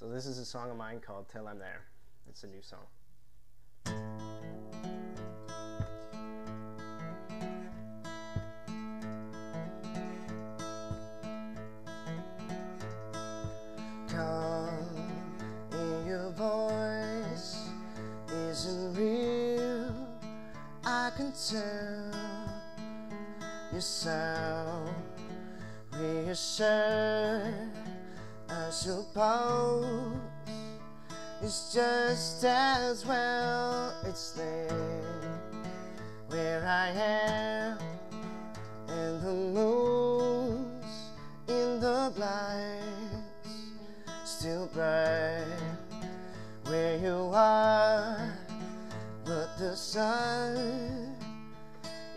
So this is a song of mine called Till I'm There. It's a new song. In your voice isn't real. I can tell you sound reassured. I suppose it's just as well. It's there where I am, and the moon's in the blinds, still bright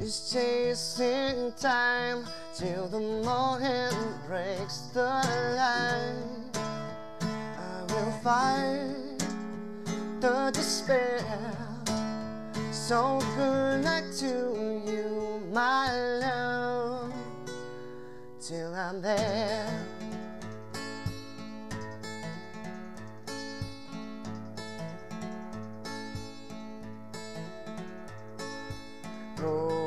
is chasing time till the morning breaks the line. I will fight the despair. So good luck to you, my love, till I'm there. Go and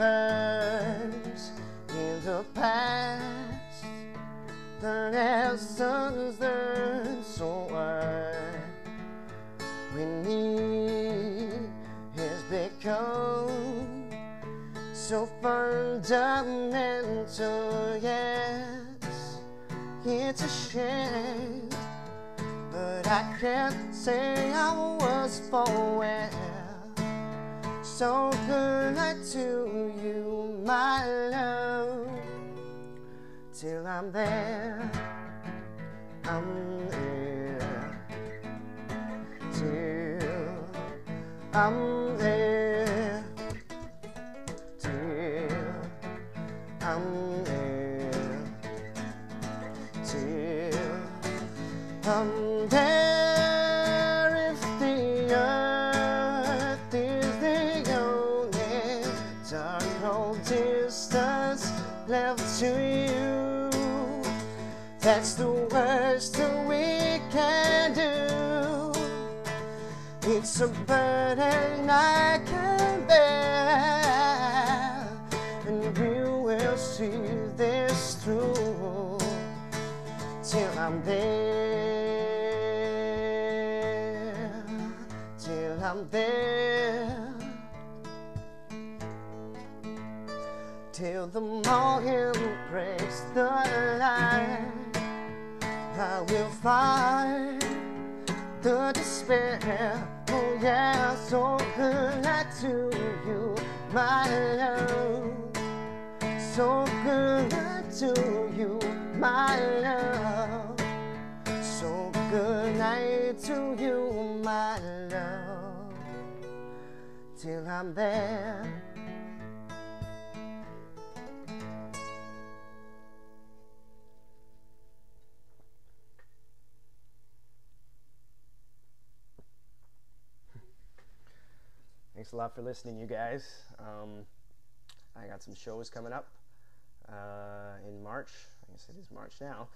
in the past. The lessons learned so what we need has become so fundamental. Yes, it's a shame, but I can't say I was forward so good to you, my love. Till I'm there, I'm there. Till I'm there. Till I'm there. Till I'm there. Left to you, that's the worst that we can do. It's a burden I can bear, and we will see this through till I'm there, till I'm there, till the morning breaks the light. I will fight the despair. Oh yeah, so good to you, my love. So good to you, my love. So good night to you, my love. Till I'm there. Thanks a lot for listening, you guys. Um, I got some shows coming up uh, in March. I guess it is March now.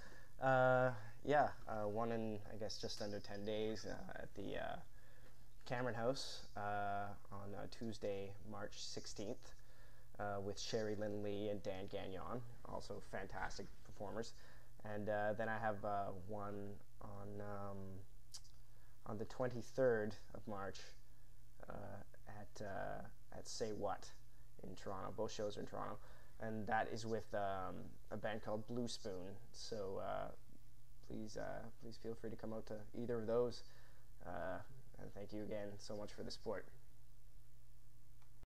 Uh, yeah, uh, one in I guess just under ten days uh, at the uh, Cameron House uh, on Tuesday, March sixteenth, with Sherry Lynn Lee and Dan Gagnon, also fantastic performers. And then I have one on um, on the twenty third of March at uh, at Say What in Toronto. Both shows are in Toronto, and that is with um, a band called Blue Spoon. So uh, please uh, please feel free to come out to either of those. Uh, and thank you again so much for the support.